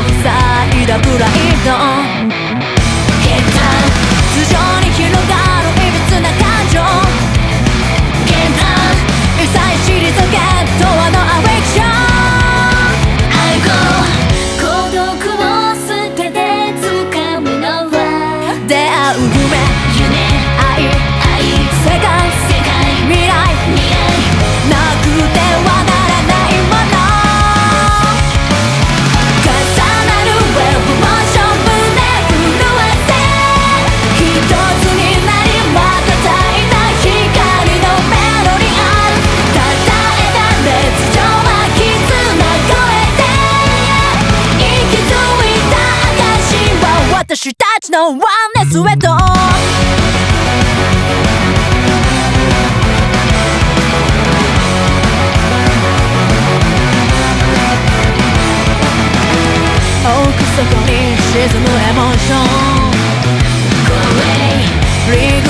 Forza. 私たちのワンネスウェ奥底に沈むエモーション。リーグ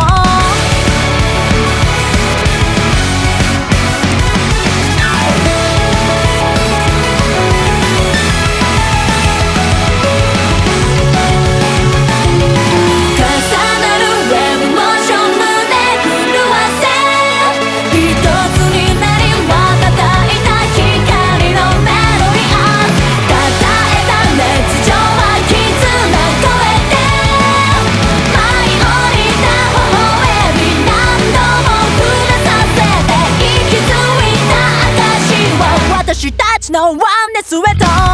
のワンネスウェット